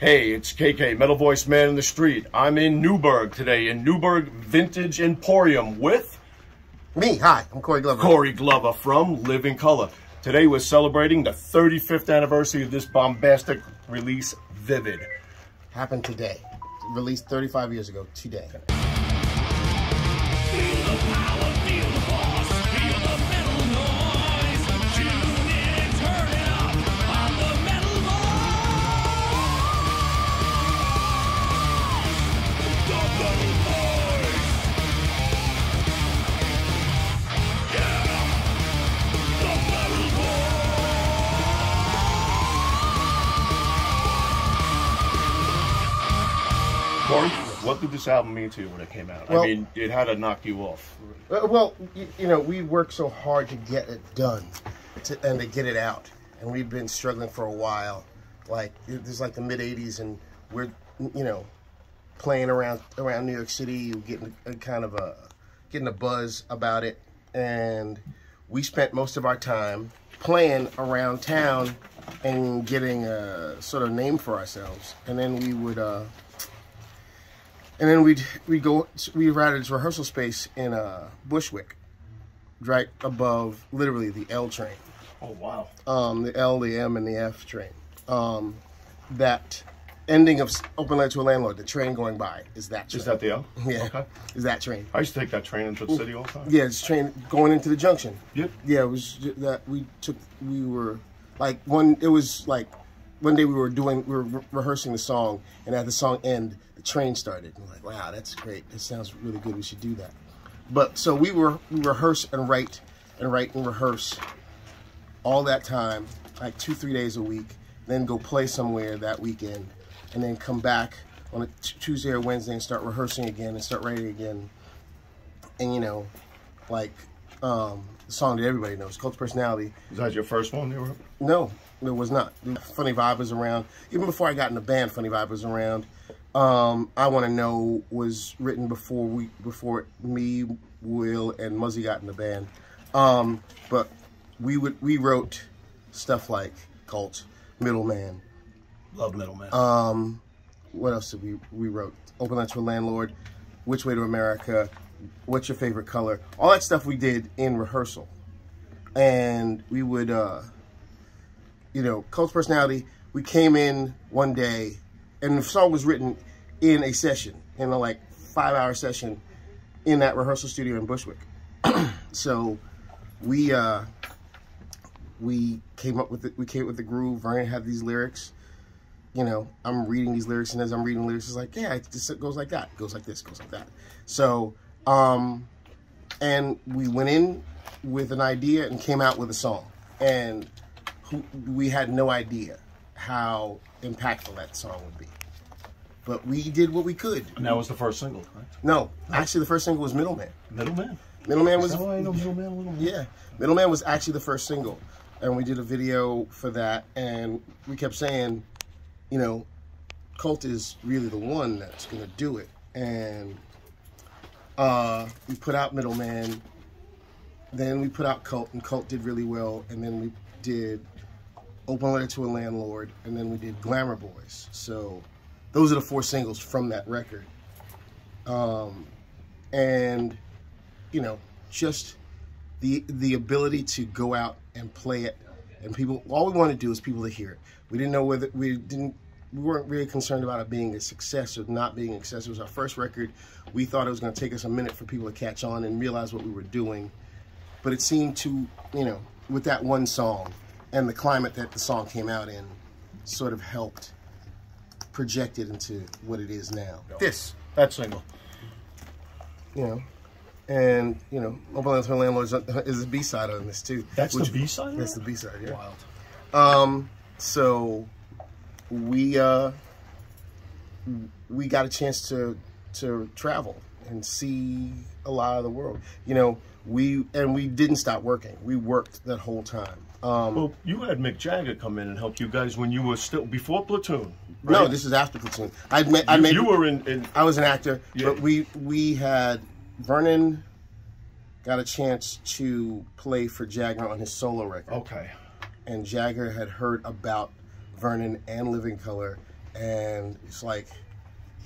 Hey, it's KK, Metal Voice Man in the Street. I'm in Newburgh today, in Newburgh Vintage Emporium with Me, hi, I'm Corey Glover. Corey Glover from Living Colour. Today we're celebrating the 35th anniversary of this bombastic release, Vivid. Happened today. Released 35 years ago, today. What did this album mean to you when it came out? Well- I mean, it had to knock you off. Uh, well, you, you know, we worked so hard to get it done to, and to get it out. And we've been struggling for a while. Like, it was like the mid 80s, and we're, you know, playing around around New York City, getting a kind of a getting a buzz about it. And we spent most of our time playing around town and getting a sort of name for ourselves. And then we would, uh, and then we'd we go we ride this rehearsal space in uh, Bushwick, right above literally the L train, Oh, wow. um, the L, the M, and the F train. Um, that ending of Open Letter to a Landlord, the train going by is that. Train. Is that the L? Yeah, Okay. is that train? I used to take that train into the city all the time. Yeah, it's train going into the junction. Yep. Yeah, it was that we took. We were like one. It was like one day we were doing. We were re- rehearsing the song, and at the song end, the train started. And we're like, wow, that's great. That sounds really good. We should do that. But so we were we rehearse and write and write and rehearse all that time, like two three days a week. Then go play somewhere that weekend, and then come back on a Tuesday or Wednesday and start rehearsing again and start writing again. And you know, like um, song that everybody knows, Cult Personality. Is that your first one you? No, it was not. Funny Vibe was around. Even before I got in the band, Funny Vibe was around. Um, I Want to Know was written before we, before me, Will, and Muzzy got in the band. Um, but we would we wrote stuff like Cult, Middleman. Love Middleman. Um, what else did we we wrote? Open to a Landlord, Which Way to America, What's Your Favorite Color? All that stuff we did in rehearsal, and we would, uh, you know, Coach Personality. We came in one day, and the song was written in a session, in a like five hour session, in that rehearsal studio in Bushwick. so we uh, we came up with it. We came up with the groove. Vernon had these lyrics you know, I'm reading these lyrics, and as I'm reading lyrics, it's like, yeah, it just goes like that, goes like this, goes like that. So, um, and we went in with an idea and came out with a song, and who, we had no idea how impactful that song would be, but we did what we could. and that was the first single, correct? No, actually, the first single was Middleman. Middleman. Middleman was that why I know Middleman a yeah, Middleman was actually the first single, and we did a video for that, and we kept saying, you know, Cult is really the one that's gonna do it, and uh, we put out Middleman, then we put out Cult, and Cult did really well, and then we did Open Letter to a Landlord, and then we did Glamour Boys. So those are the four singles from that record, um, and you know, just the the ability to go out and play it. And people all we wanted to do is people to hear it. We didn't know whether we didn't we weren't really concerned about it being a success or not being a success it was our first record we thought it was going to take us a minute for people to catch on and realize what we were doing but it seemed to you know with that one song and the climate that the song came out in sort of helped project it into what it is now This, that single. you know and you know open Letter to a landlord is, is a b-side on this too That's which- the B-side? that's the b-side yeah Wild. Um, so we uh we got a chance to to travel and see a lot of the world. You know, we and we didn't stop working. We worked that whole time. Um, Well, you had Mick Jagger come in and help you guys when you were still before Platoon. no, this is after Platoon. I made. I you, made. you were in, in I was an actor, Yeah. but we we had Vernon got a chance to play for Jagger on his solo record. okay. and Jagger had heard about Vernon and Living Colour and it's like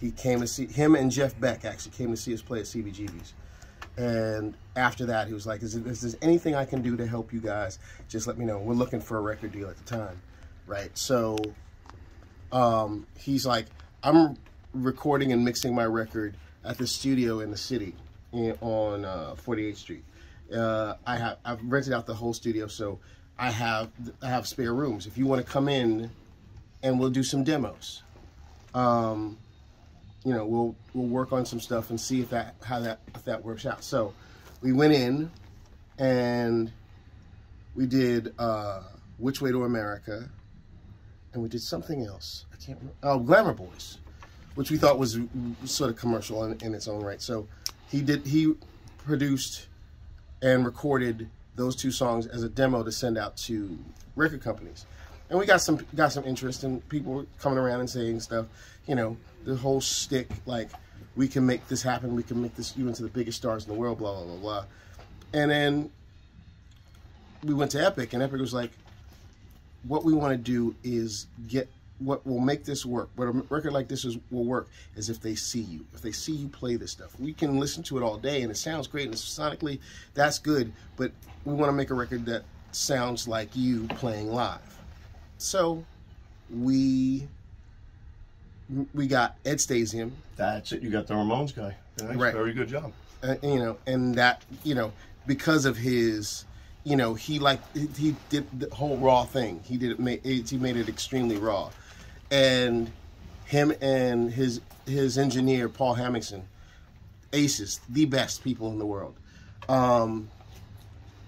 he came to see him and Jeff Beck actually came to see us play at CBGB's. And after that, he was like, is, is there anything I can do to help you guys? Just let me know. We're looking for a record deal at the time, right? So um, he's like, I'm recording and mixing my record at the studio in the city in, on uh, 48th Street. Uh, I have I've rented out the whole studio, so I have I have spare rooms. If you want to come in, and we'll do some demos. Um, you know, we'll we'll work on some stuff and see if that how that if that works out. So we went in and we did uh, Which Way to America, and we did something else. I can't remember. Oh, Glamour Boys, which we thought was sort of commercial in, in its own right. So he did he produced and recorded those two songs as a demo to send out to record companies. And we got some got some interest and people coming around and saying stuff, you know, the whole stick like we can make this happen, we can make this you into the biggest stars in the world, blah blah blah blah. And then we went to Epic and Epic was like, what we want to do is get what will make this work. What a record like this is will work is if they see you. If they see you play this stuff, we can listen to it all day and it sounds great and sonically that's good. But we want to make a record that sounds like you playing live. So we we got Ed Stasium, That's it. You got the Ramones guy. Nice. Right. Very good job. uh, you know, and that you know because of his, you know, he like he- did the whole raw thing. He did it. He made it extremely raw, and him and his his engineer Paul Hamilton, aces, the best people in the world. Um,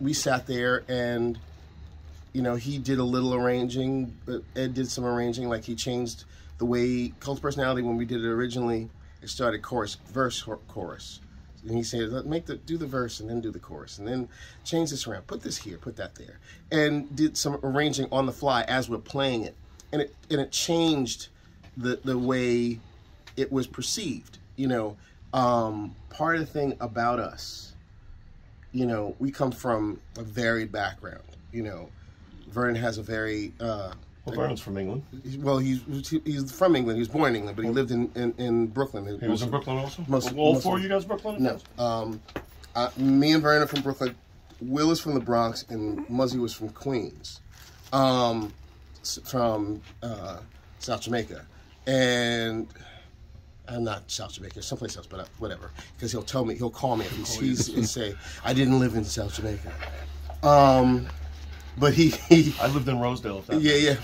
we sat there and you know, he did a little arranging, but Ed did some arranging. Like he changed the way Cult Personality when we did it originally. It started chorus, verse, chorus, and he said, "Let make the do the verse and then do the chorus, and then change this around. Put this here, put that there," and did some arranging on the fly as we're playing it, and it and it changed the the way it was perceived. You know, um, part of the thing about us you know, we come from a varied background. You know, Vernon has a very uh, Well, Vernon's from England. well. He's he's from England. He was born in England, but he lived in in, in Brooklyn. He was in Brooklyn also. most- all most four of- you guys Brooklyn? No, um, uh, me and Vernon are from Brooklyn. Will is from the Bronx, and Muzzy was from Queens, um, from uh, South Jamaica, and. I'm not South Jamaica, someplace else, but uh, whatever. Because he'll tell me, he'll call me if he's, he's and say, "I didn't live in South Jamaica." Um, but he, he I lived in Rosedale. Yeah, yeah.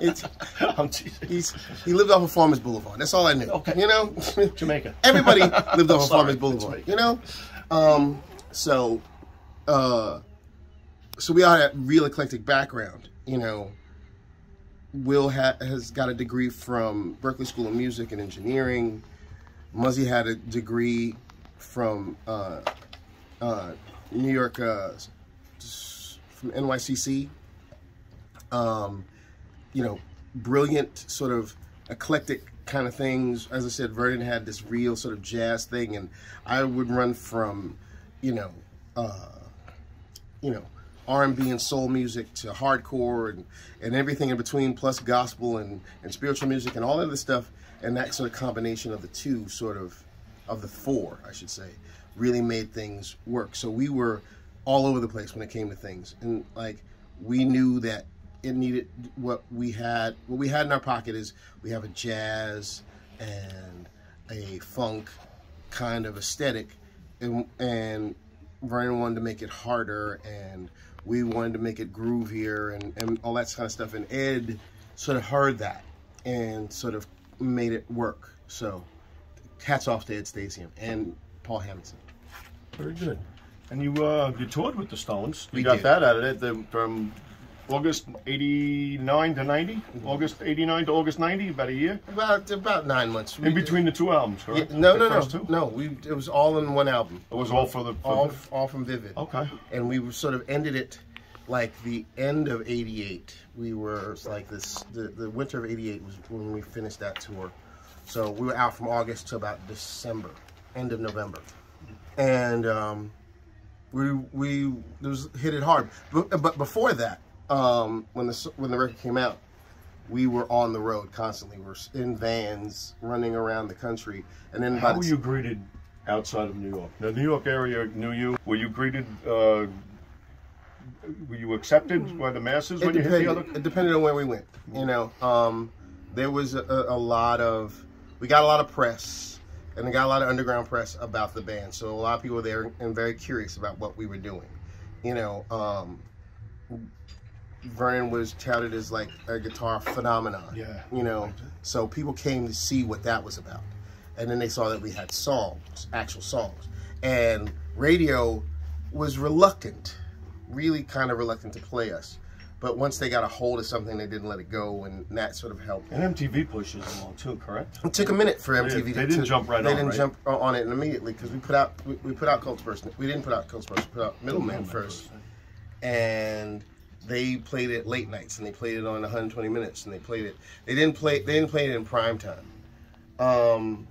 it's, I'm he's he lived off of Farmers Boulevard. That's all I knew. Okay. You know, Jamaica. Everybody lived off of Farmers Boulevard. You know, um, so uh, so we all had a real eclectic background. You know, Will ha- has got a degree from Berklee School of Music and Engineering. Muzzy had a degree from uh, uh, New York, uh, from NYCC. Um, you know, brilliant sort of eclectic kind of things. As I said, Vernon had this real sort of jazz thing, and I would run from, you know, uh, you know, R&B and soul music to hardcore and, and everything in between, plus gospel and, and spiritual music and all of this stuff. And that sort of combination of the two, sort of, of the four, I should say, really made things work. So we were all over the place when it came to things. And like, we knew that it needed what we had, what we had in our pocket is we have a jazz and a funk kind of aesthetic. And, and Vernon wanted to make it harder and we wanted to make it groovier and, and all that kind of stuff. And Ed sort of heard that and sort of made it work. So hats off to Ed Stasium and Paul Hamilton. Very good. And you uh, you toured with the Stones. You We got did. that out of it the, from August '89 to '90. Mm-hmm. August '89 to August '90, about a year. About about nine months. In between the two albums, Yeah, no, The no, no, two? no. We it was all in one album. It was all for the. For all the- all from Vivid. okay. and we sort of ended it like the end of 88 we were like this the, the winter of 88 was when we finished that tour so we were out from august to about december end of november and um, we we it was hit it hard but, but before that um, when the when the record came out we were on the road constantly. We're in vans running around the country, and then How were you greeted outside of New York? The New York area knew you. Were you greeted? Uh, were you accepted by the masses when it you hit the other? it depended on where we went. You know, um, there was a, a lot of, we got a lot of press, and we got a lot of underground press about the band. So a lot of people were there and very curious about what we were doing. You know, um, Vernon was touted as like a guitar phenomenon. Yeah. You know, so people came to see what that was about, and then they saw that we had songs, actual songs, and radio was reluctant, really kind of reluctant to play us. But once they got a hold of something, they didn't let it go, and that sort of helped. And MTV pushes along too, correct? It took a minute for MTV. they to, didn't jump right on. They on, didn't right? jump on it immediately because we put out we, we put out Cults first. We didn't put out Cults first. We put out Middleman first, and they played it late nights and they played it on 120 minutes and they played it. They didn't play. They didn't play it in prime time, um,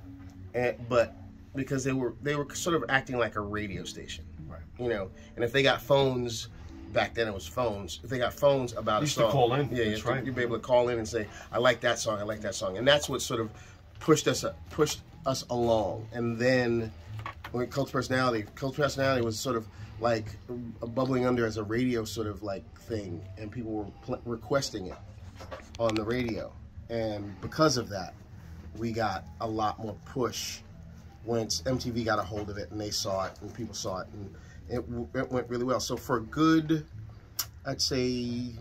and, but because they were they were sort of acting like a radio station, Right. you know. And if they got phones. Back then it was phones. If they got phones about Used a to call in, yeah, that's you right. You'd be able to call in and say, "I like that song. I like that song," and that's what sort of pushed us uh, pushed us along. And then when Cult's personality, cult personality was sort of like bubbling under as a radio sort of like thing, and people were pl- requesting it on the radio, and because of that, we got a lot more push once MTV got a hold of it and they saw it and people saw it and it, it went really well. So for a good, I'd say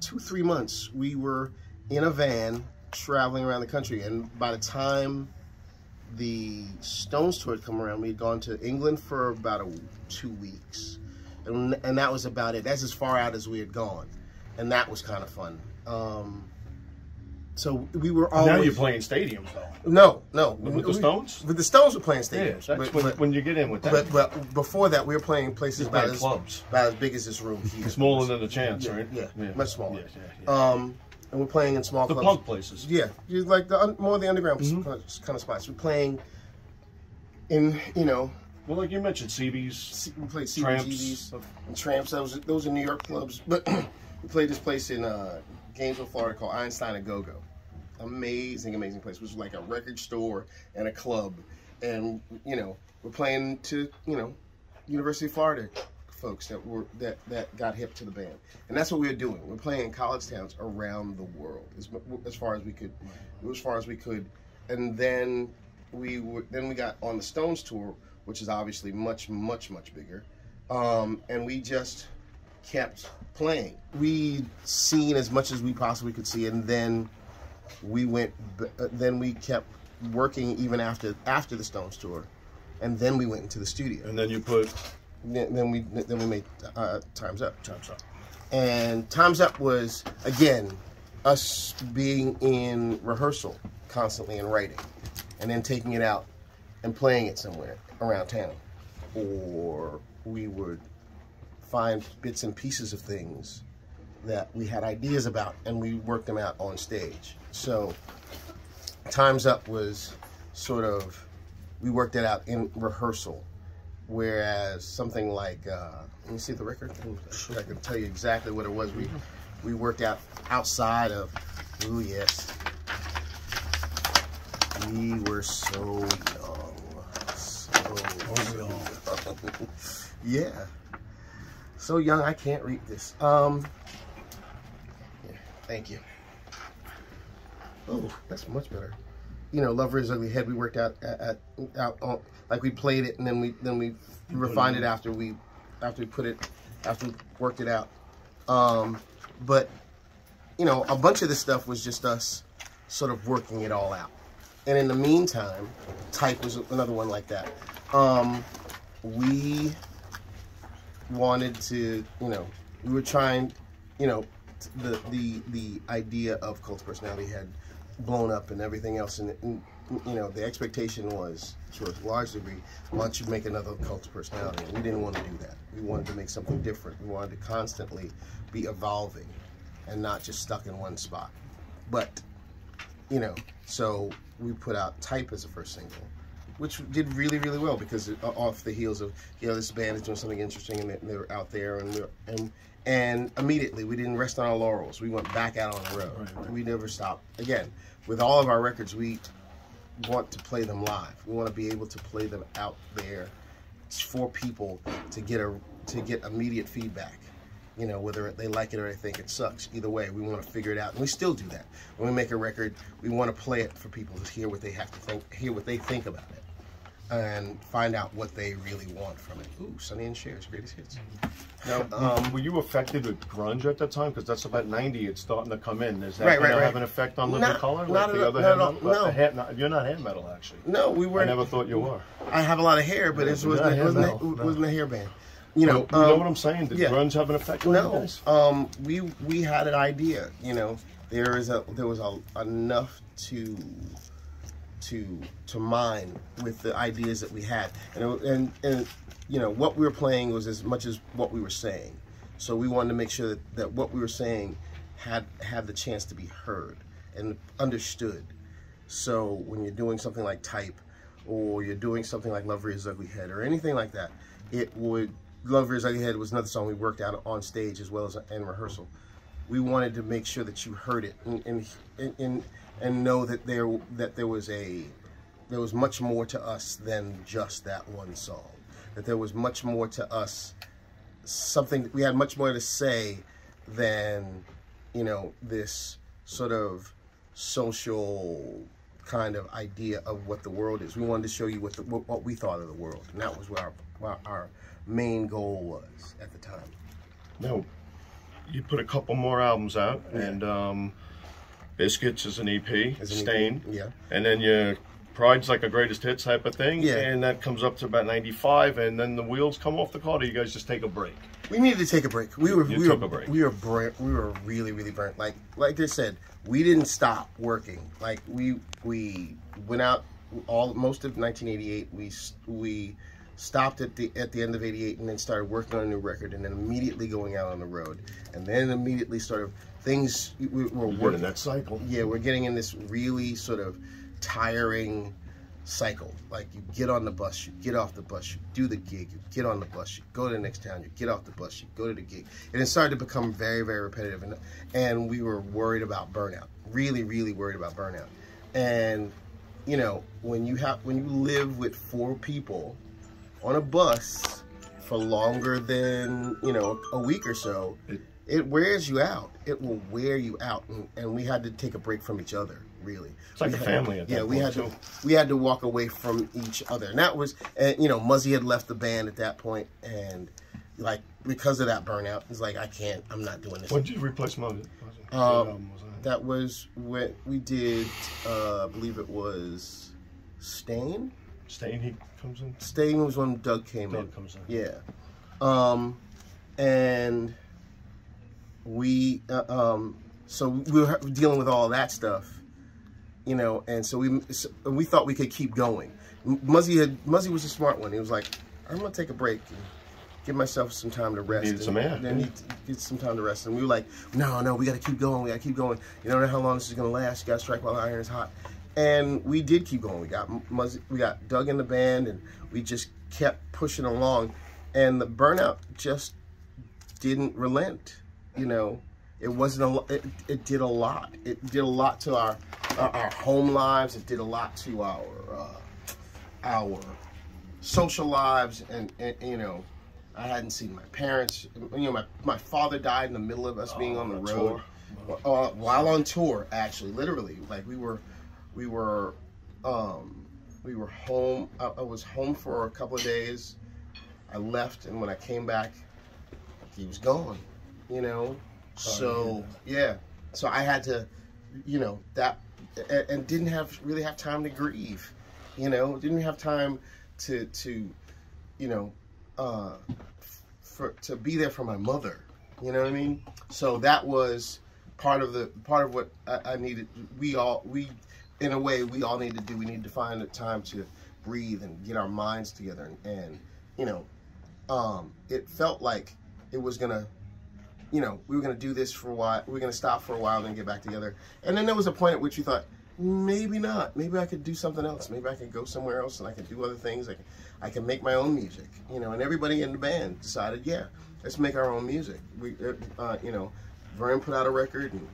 two three months, we were in a van traveling around the country, and by the time the Stones tour had come around, we had gone to England for about a, two weeks, and and that was about it. That's as far out as we had gone, and that was kind of fun. Um, so we were always Now you're playing stadiums though. no, no. With the Stones? With the Stones, were playing Yeah, stadiums. that's but, when, but, when you get in with that. but, but before that, we were playing places about as, clubs. about as big as this room here. Smaller than the chance, yeah, right? Yeah, much smaller. Yeah, yeah, yeah. Um, and we're playing in small the clubs. punk places. Yeah, like the more the underground Mm-hmm. kind, of, spots. We're playing in, you know, Well, like you mentioned, CB's. We played Tramps. And Tramps. Those those are New York clubs, but we played this place in uh, Gainesville, Florida called Einstein and Go Go. Amazing, amazing place. It was like a record store and a club, and you know we're playing to you know University of Florida folks that were that that got hip to the band, and that's what we were doing. We're playing in college towns around the world as as far as we could, as far as we could, and then we were, then we got on the Stones tour, which is obviously much much much bigger, um, and we just kept playing. We seen as much as we possibly could see, and then we went. uh, Then we kept working even after after the Stones tour, and then we went into the studio. And then you put Then, then we then we made uh, Times Up. Time's Up. And Times Up was, again, us being in rehearsal constantly and writing, and then taking it out and playing it somewhere around town. Or we would find bits and pieces of things that we had ideas about and we worked them out on stage. So Times Up was sort of, we worked it out in rehearsal. Whereas something like, uh, let me see the record. I can tell you exactly what it was. We we worked out outside of. Ooh yes, we were so young, so young. yeah, so young. I can't read this. Um, yeah, thank you. Oh, that's much better. You know, Love Is Ugly Head. We worked out at, at out on like we played it and then we then we refined it after we after we put it after we worked it out. Um, but you know, a bunch of this stuff was just us sort of working it all out. And in the meantime, Type was another one like that. Um, we wanted to, you know, we were trying, you know, the the the idea of cult personality had blown up and everything else, and, and you know, the expectation was, to a large degree, why don't you make another cult personality? And we didn't want to do that. We wanted to make something different. We wanted to constantly be evolving and not just stuck in one spot. But you know, so we put out Type as the first single, which did really really well because it, off the heels of you know this band is doing something interesting and they, were out there and and and immediately we didn't rest on our laurels. We went back out on the road. Right, right. We never stopped. Again, with all of our records, we want to play them live. We want to be able to play them out there for people to get a to get immediate feedback. You know, whether they like it or they think it sucks. Either way, we want to figure it out, and we still do that. When we make a record, we want to play it for people to hear what they have to think, hear what they think about it, and find out what they really want from it. Ooh, Sonny and Cher's greatest hits. Now, um, were you affected with grunge at that time? Because that's about '90. It's starting to come in. Is that Right, right, right. have an effect on Living Colour? not the other not hand at all, metal? no. Hand- not- you're not hand metal, actually. No, we were. I never thought you were. I have a lot of hair, but it wasn't, yeah, it wasn't, no, it no. wasn't a hairband. You know, you know um, what I'm saying? Did yeah. grunge have an effect on No, um, we we had an idea. You know, there is a there was a, enough to to to mine with the ideas that we had, and and and you know what we were playing was as much as what we were saying. So we wanted to make sure that, that what we were saying had had the chance to be heard and understood. So when you're doing something like type, or you're doing something like Love Rears Ugly Head, or anything like that, it would Love Rears Ugly Head was another song we worked out on stage as well as in rehearsal. We wanted to make sure that you heard it and and and, and know that there that there was a there was much more to us than just that one song. That there was much more to us something we had much more to say than you know this sort of social kind of idea of what the world is. We wanted to show you what the, what, we thought of the world, and that was what our what our main goal was at the time. No. You put a couple more albums out, and um, Biscuits is an EP, an EP, yeah. and then your Pride's like a greatest hits type of thing, Yeah. and that comes up to about 95, and then the wheels come off the car. Do you guys just take a break? We needed to take a break. We were You we took were a break. we were burnt, we were really really burnt. Like like I said, we didn't stop working. Like we we went out all most of 1988. We we stopped at the at the end of 88 and then started working on a new record and then immediately going out on the road and then immediately sort of things we we were We're in working that cycle. yeah, we're getting in this really sort of tiring cycle. Like you get on the bus, you get off the bus, you do the gig, you get on the bus, you go to the next town, you get off the bus, you go to the gig. And it started to become very, very repetitive and and we were worried about burnout. Really, really worried about burnout. And you know, when you have when you live with four people on a bus for longer than, you know, a week or so, It- it wears you out. It will wear you out, and, and we had to take a break from each other. Really, It's like We a had- family yeah, we had too. to we had to walk away from each other, and that was, and you know, Muzzy had left the band at that point, and like because of that burnout, it's like I can't, I'm not doing this. When did you replace Muzzy? Um, That was when we did, uh, I believe it was Stain. Stain, he comes in. Stain was when Doug came in. Doug comes in. Yeah. Um, and we, uh, um, so we were dealing with all that stuff, you know, and so we so we thought we could keep going. Muzzy had Muzzy was a smart one. He was like, I'm gonna take a break and give myself some time to rest. Needed and some air, Then yeah. need get some time to rest. And we were like, no, no, we gotta keep going. We gotta keep going. You don't know how long this is gonna last. You gotta strike while the iron is hot. And we did keep going. We got Muzzy, we got Doug in the band, and we just kept pushing along. And the burnout just didn't relent. You know, it wasn't a. It, it did a lot. It did a lot to our our, our home lives. It did a lot to our uh, our social lives, and, and you know, I hadn't seen my parents. You know, my my father died in the middle of us being on the on road, uh, while on tour. Actually, literally, like we were, we were, um, we were home. I, I was home for a couple of days. I left, and when I came back, he was gone. You know, so yeah. So I had to, you know, that, and, and didn't have really have time to grieve. You know, didn't have time to to, you know, uh, for to be there for my mother. You know what I mean? So that was part of the part of what I, I needed. We all we, in a way, we all need to do. We need to find the time to breathe and get our minds together. And, and you know, um, it felt like it was gonna, you know, we were gonna do this for a while. We were gonna stop for a while, and then get back together. And then there was a point at which we thought, maybe not. Maybe I could do something else. Maybe I could go somewhere else and I could do other things. I can, I can make my own music, you know. And everybody in the band decided, yeah, let's make our own music. We, uh, uh, you know, Vern put out a record and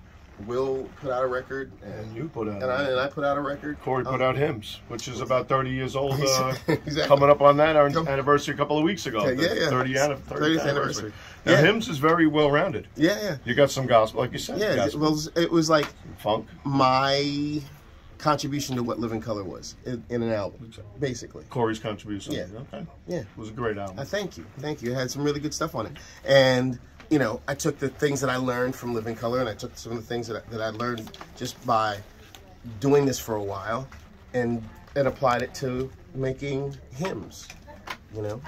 Will put out a record and, And you put out. and I and I put out a record. Corey put Um, out hymns, which is about 30 years old. Uh, Exactly. Coming up on that our Come- anniversary a couple of weeks ago. Yeah, the yeah, yeah. 30 anni- 30th, 30th anniversary. anniversary. Now, Yeah. hymns is very well rounded. Yeah, yeah, You got some gospel, like you said. yeah. gospel, Well, it was like funk. my contribution to what Living Colour was in, in an album, basically. Corey's contribution. Yeah. Okay. Yeah. It was a great album. Uh, thank you, thank you. It had some really good stuff on it, and you know, I took the things that I learned from Living Colour, and I took some of the things that I, that I learned just by doing this for a while, and and applied it to making hymns. You know,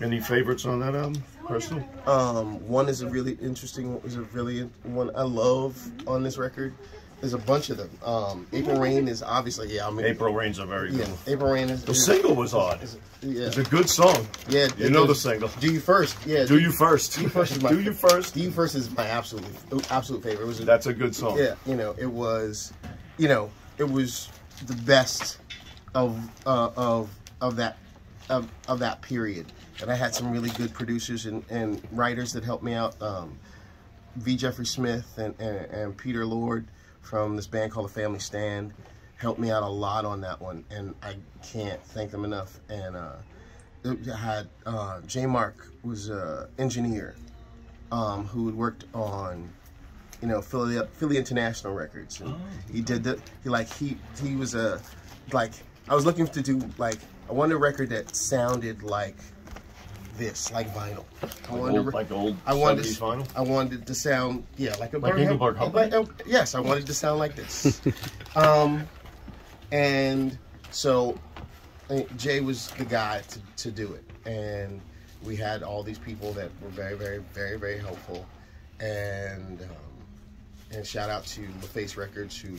Any favorites on that album, personally? um, one is a really interesting. Is a really one I love on this record. There's a bunch of them. Um, April Rain is obviously yeah. I mean, April Rain's a very good. April Rain is The is- single was odd. is- yeah. It's a good song. Yeah, You know the single. Do you first? Yeah. Do you first. Do you first is my Do you first. Do you first is my absolute absolute favorite. It was a, That's a good song. yeah. You know, it was, you know, it was the best of uh, of of that of, of that period. And I had some really good producers and, and writers that helped me out. Um, V. Jeffrey Smith and, and, and Peter Lord from this band called The Family Stand helped me out a lot on that one, and I can't thank them enough. And uh, it had uh, J. Mark was an engineer um, who had worked on, you know, Philly Philly International Records, and he did the he like he he was a like I was looking to do like I wanted a record that sounded like this, like vinyl. I wanted Old, re- like old I wanted to, vinyl. I wanted it to sound yeah like a Like Engelbert Humperdinck? like, uh, yes, I wanted it to sound like this. um, and so uh, Jay was the guy to, to do it, and we had all these people that were very, very, very, very helpful, and um, and shout out to LaFace Records who,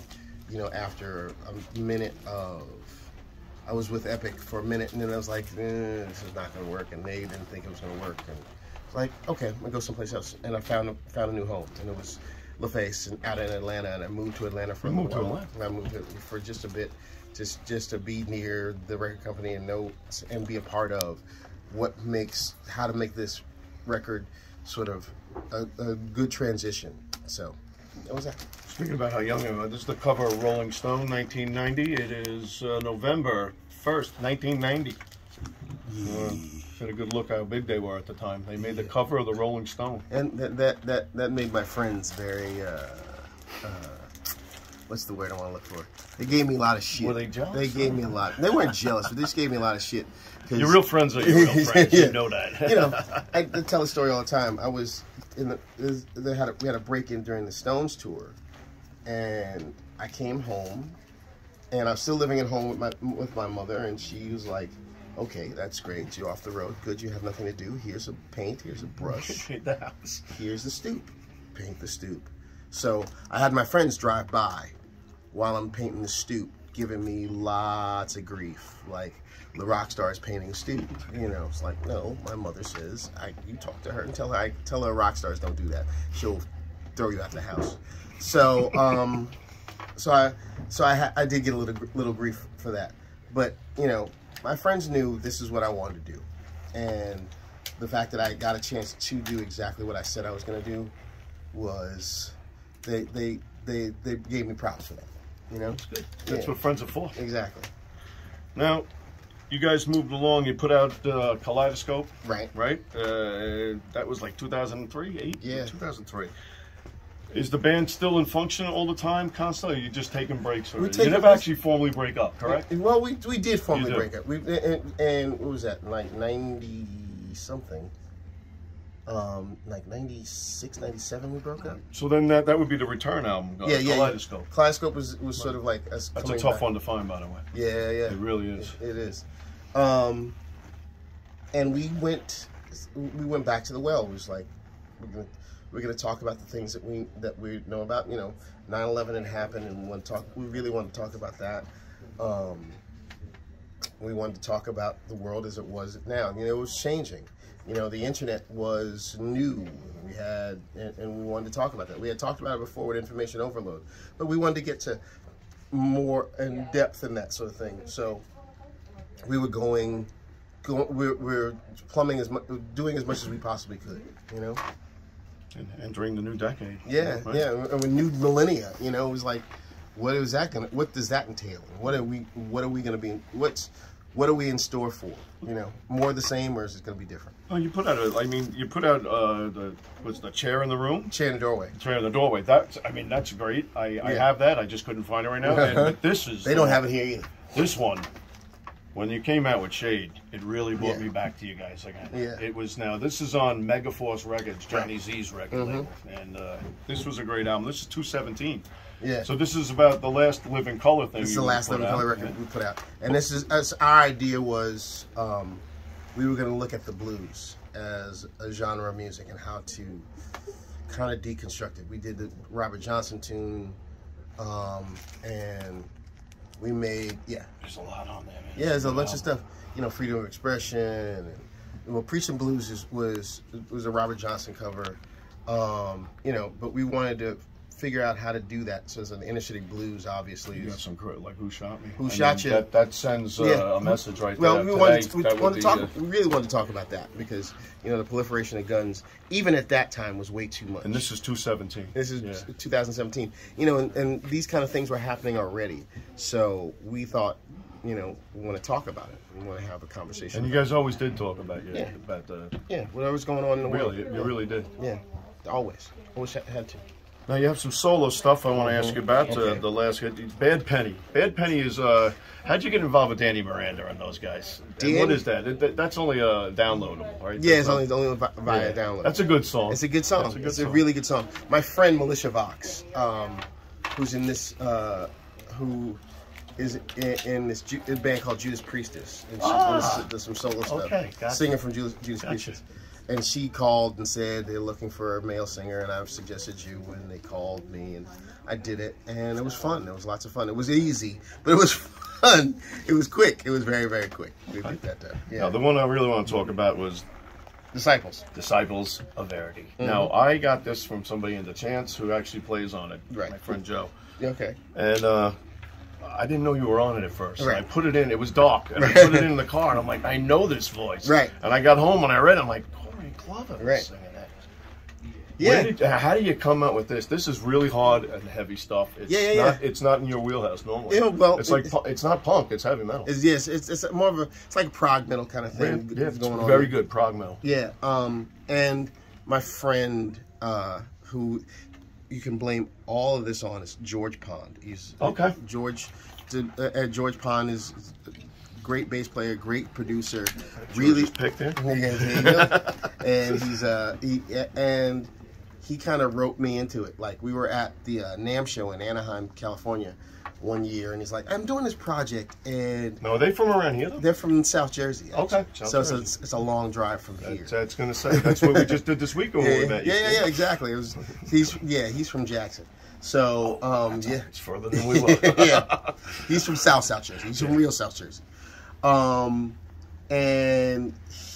you know, after a minute of I was with Epic for a minute, and then I was like, eh, "This is not going to work," and they didn't think it was going to work, and it's like, "Okay, I'm gonna go someplace else." And I found a, found a new home, and it was LaFace, and out in Atlanta, and I moved to Atlanta for You a moved to little while. I moved to, for just a bit, just just to be near the record company and know and be a part of what makes how to make this record sort of a, a good transition. So that was that. Speaking about how young I am, this is the cover of Rolling Stone, 1990. It is uh, November 1st, 1990. Uh, had a good look how big they were at the time. They made the cover of the Rolling Stone. And that that that, that made my friends very. Uh, uh, what's the word I want to look for? They gave me a lot of shit. Were they jealous? They gave me a lot. They weren't jealous, but they just gave me a lot of shit. Your real friends are your real friends. Yeah. You know that. you know, I, I tell a story all the time. I was in the they had a, we had a break in during the Stones tour, and I came home, and I'm still living at home with my with my mother, and she was like, "Okay, that's great. You're off the road. Good. You have nothing to do. Here's a paint. Here's a brush. Paint the house. Here's the stoop. Paint the stoop." So I had my friends drive by while I'm painting the stoop, giving me lots of grief. Like the rock star is painting stoop. You know, it's like, no, my mother says, I you talk to her and tell her I tell her rock stars don't do that. She'll throw you out of the house. So um so I so I I did get a little little grief for that. But, you know, my friends knew this is what I wanted to do. And the fact that I got a chance to do exactly what I said I was going to do was they they they they gave me props for that. You know? That's good. That's Yeah. what friends are for. Exactly. Now, you guys moved along. You put out uh, Kaleidoscope, Right. right? Uh, that was like 2003, 8? Yeah. 2003. Is the band still in function all the time, constantly? You just taking breaks? Or We you never actually formally break up, correct? Well, we we did formally do. break up. We and, and what was that? Like ninety something. Um, like 96, 97 we broke up. So then that, that would be the return album, uh, Yeah, yeah. Kaleidoscope. Kaleidoscope was was sort of like us That's a tough back. one to find, by the way. Yeah, yeah. It really is. It is. Um, and we went, we went back to the well. It was like, we're gonna, we're gonna talk about the things that we that we know about. You know, 9/11 had happened, and we want to talk. We really want to talk about that. Um, we wanted to talk about the world as it was now. You know, it was changing. You know, the internet was new. We had, and, and we wanted to talk about that. We had talked about it before with information overload, but we wanted to get to more in depth in that sort of thing. So we were going, go, we're, we're plumbing as much, doing as much as we possibly could. You know. And entering the new decade. Yeah, Right? yeah. And we new millennia. You know, it was like, what is that gonna? What does that entail? What are we? What are we gonna be? What's what are we in store for? You know, more of the same, or is it gonna be different? Oh, you put out a, I mean, you put out uh, the what's the chair in the room, Chair in the doorway. chair in the doorway. That's, I mean, that's great. I, I have that. I just couldn't find it right now. And, but this is They don't have it here either. this one. When you came out with Shade, it really brought Yeah. me back to you guys again. Yeah. It was now. This is on Megaforce Records, Johnny Z's record Mhm. label, and uh, this was a great album. This is 217. Yeah. So this is about the last Living Colour thing. This is the last Living. Color record we put out, and this is our idea was um, we were going to look at the blues as a genre of music and how to kind of deconstruct it. We did the Robert Johnson tune, um, and we made yeah There's a lot on there, man. yeah there's a bunch of stuff you know freedom of expression and well preaching blues is, was was a Robert Johnson cover, um, you know, but we wanted to figure out how to do that. So it's an inner city blues, obviously. You got some crit, like who shot me? Who I Shot mean, You? That, that sends uh, Yeah. a message right Well, there. we Today, wanted, we, wanted to talk. uh, we really wanted to talk about that because you know the proliferation of guns, even at that time, was way too much. and this is 217. This is Yeah. 2017. You know, and, and these kind of things were happening already. So we thought, you know, we want to talk about it. We want to have a conversation. And you guys always did talk about yeah, Yeah. about the yeah, whatever's going on in the really, world. you really did. Yeah, always. Always had to. Now you have some solo stuff I want to ask you about. Uh, the last hit, Bad Penny. Bad Penny is. Uh, how'd you get involved with Danny Miranda and those guys? And Dan- what is that? It- that- That's only uh, downloadable, right? Yeah, That's it's only only via yeah. download. That's a good song. It's a good song. A good it's a really good song. My friend Militia Vox, um, who's in this, uh, who is in, in this Ju- band called Judas Priestess, and she Ah. does, does some solo stuff. Okay, gotcha. Singer from Judas, Judas Gotcha. Priestess, and she called and said they're looking for a male singer, and I've suggested you, and they called me, and I did it, and it was fun. It was lots of fun. It was easy, but it was fun. It was quick. It was very very quick. We did that time. Yeah. Now, the one I really want to talk about was Disciples. Disciples of Verity. Mm-hmm. Now, I got this from somebody in the Chance who actually plays on it, Right. my friend Joe. Okay. And uh, I didn't know you were on it at first. And I put it in. It was dark, and I put it in the car, and I'm like, I know this voice. Right. And I got home and I read. it. I'm like, Glover was Right. singing that. Yeah. Did- how do you come up with this? This is really hard and heavy stuff. It's Yeah, yeah, not, yeah. It's not in your wheelhouse normally. Yeah, well, it's like it- it's not punk. It's heavy metal. It's, yes, it's, it's more of a it's like prog metal kind of thing yeah, it's going on. very good prog metal. Yeah, um, and my friend uh, who you can blame all of this on is George Pond. He's Okay. George. Did, uh, uh, George Pond is a great bass player, great producer. really, picked in. Yeah, there you go. and he's uh he and he kind of roped me into it. Like we were at the uh, NAMM show in Anaheim, California, one year, and he's like, "I'm doing this project, and No, are they from around here? Though? they're from South Jersey. actually. Okay, South so, so Jersey. it's, it's a long drive from here. That's, gonna say that's what we just did this week when yeah, we yeah, met yeah, you. yeah, yeah, exactly. It was he's yeah he's from Jackson. So um yeah It's further than we were. yeah he's from South South Jersey. He's from real South Jersey. Um and he-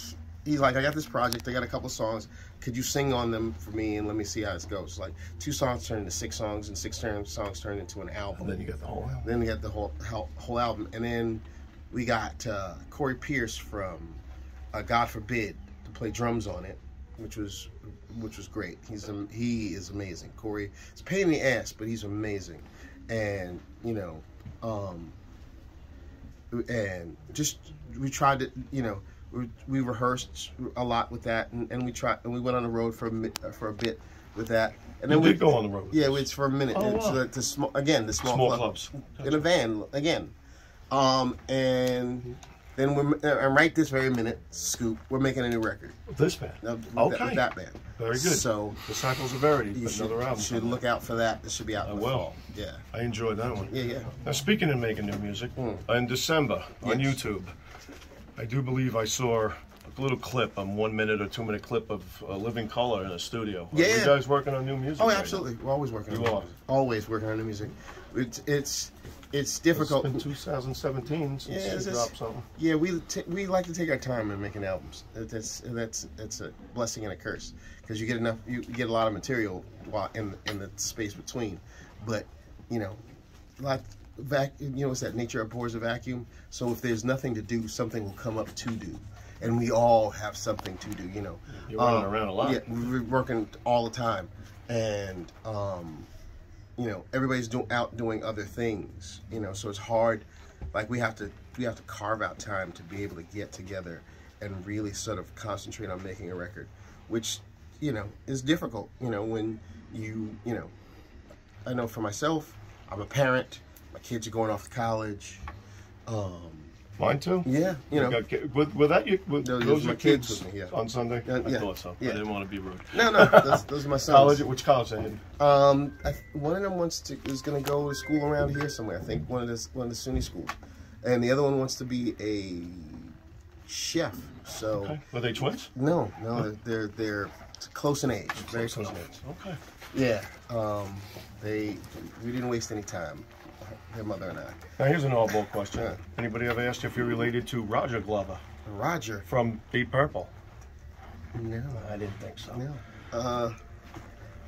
he's like, I got this project. I got a couple songs. Could you sing on them for me and let me see how this goes? Like two songs turned into six songs, and six turn, songs turned into an album. And then you got the whole album. Then we got the whole whole, whole album, and then we got uh, Corey Pierce from uh, God Forbid to play drums on it, which was which was great. He's am- he is amazing. Corey, it's a pain in the ass, but he's amazing, and you know, um, and just we tried to you know we, we rehearsed a lot with that, and, and we tried and we went on the road for a mi- uh, for a bit with that, and You then we did go on the road. yeah, this. it's for a minute. Oh, It's wow. the, the small, again, the small, Small club, clubs. in a van again. Um, and then we're and right this very minute, Scoop, we're making a new record. this band. uh, with Okay. that, with that band. Very good. So Disciples of Verity, you should, another album. should look out for that. It should be out I in will. fall. Yeah, I enjoyed that one. yeah, yeah. Now, speaking of making new music, in December on YouTube, I do believe I saw a little clip, a one minute or two minute clip of uh, Living Colour in a studio. Are Yeah. you guys working on new music? Oh, right now? absolutely. We're always working. You on are. music. Always working on new music. It's it's it's difficult. been 2017 since Yeah, you dropped something. Yeah, we we like to take our time in making albums. That's that's that's a blessing and a curse because you get enough, you get a lot of material in in the space between. But you know, like vac. You know, it's that? Nature abhors a vacuum. So if there's nothing to do, something will come up to do, and we all have something to do. You know, You're running around a lot. Yeah, we're working all the time, and um, you know, everybody's doing out doing other things. You know, so it's hard. Like we have to we have to carve out time to be able to get together and really sort of concentrate on making a record, which you know is difficult. You know, when you you know I know for myself, I'm a parent. My kids are going off to college. Um, Mine too. yeah, you know. got ki- were, were that you? Were, Those those are my kids kids me, yeah. on Sunday? Uh, I thought so. Yeah. I didn't want to be rude. No, no, those, those are my sons. College? Which college are they in? Um, I, one of them wants to is going to go to school around here somewhere. I think one of the one of the SUNY schools, and the other one wants to be a chef. So Okay. Were they twins? no, no, they're they're close in age, very close in age. Okay. Yeah. Um, they we didn't waste any time. Their mother and I. Now here's an oddball question. Yeah. Anybody ever asked you if you're related to Roger Glover Roger. from Deep Purple? No. I didn't think so. No. Uh,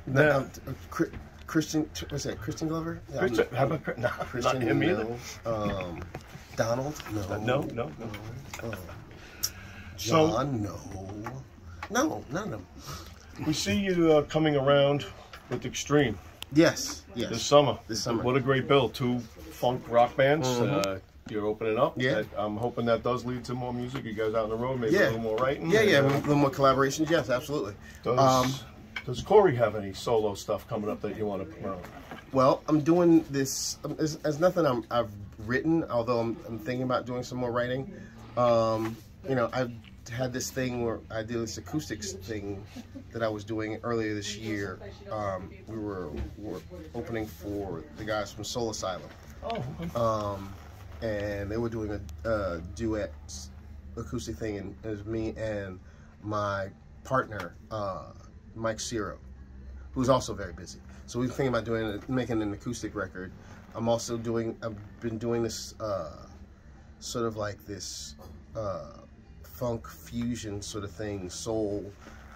No. no. uh, Crispin. What's that? Crispin Glover? Yeah, Crispin, how about? No, Crispin, not him either. no. Um, Donald? No. No, no, no. Uh, So- John? no. No, none of them. We see you uh, coming around with Extreme Yes, yes. this summer. This summer. What a great bill. Two funk rock bands. Uh, you're opening up. Yeah. That- I'm hoping that does lead to more music. You guys out on the road, maybe Yeah. a little more writing. yeah, yeah. A Uh, little more collaborations. Yes, absolutely. Does, Um, does Corey have any solo stuff coming up that you want to promote? Well, I'm doing this. Um, it's nothing I'm, I've written, although I'm, I'm thinking about doing some more writing. Um, you know, I've had this thing where I did this acoustics thing that I was doing earlier this year. Um, we were, were opening for the guys from Soul Asylum. Oh, um, and they were doing a uh, duet acoustic thing, and it was me and my partner, uh, Mike Ciro, who's also very busy. So we were thinking about doing making an acoustic record. I'm also doing. I've been doing this uh, sort of like this uh, funk fusion sort of thing, soul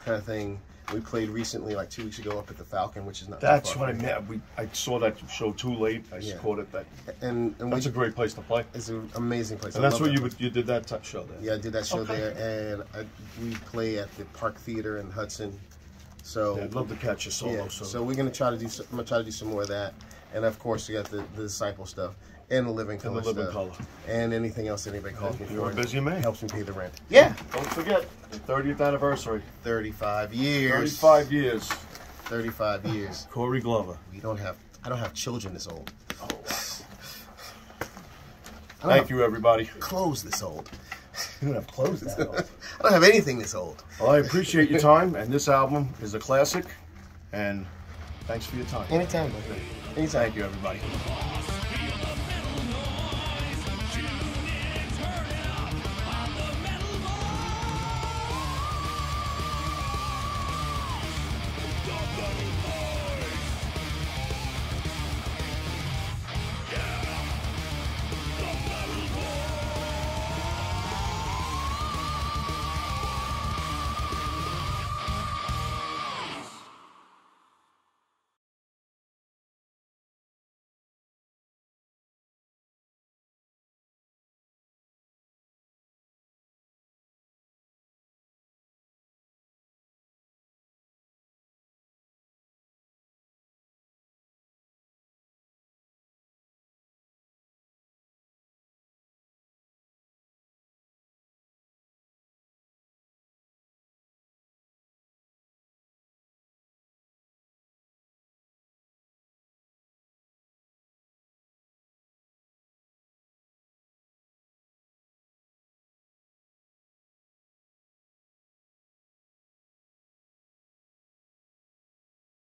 kind of thing. We played recently, like two weeks ago, up at the Falcon, which is not. That's far what I from here. meant. We, I saw that show too late. I Yeah. just caught it. That And, and that's we, a great place to play. it's an amazing place. And I that's love where that you place. you did that t- show there. Yeah, I did that show Okay. there, and I, we play at the Park Theater in Hudson. So Yeah, I'd love to catch a solo. yeah, so, so we're gonna try to do. some- I'm gonna try to do some more of that, and of course, you got the, the disciple stuff and a living And color living stuff, color. and anything else anybody calls me You're for. a busy man. Helps me pay the rent. Yeah, Don't forget the 30th anniversary. 35 years. 35 years. 35 years. Corey Glover. We don't have. I don't have children this old. Oh, Thank you, everybody. Clothes this old. You don't have clothes that old. I don't have anything this old. Well, I appreciate your time, and this album is a classic. And thanks for your time. Anytime, brother. Anytime. Thank you, everybody.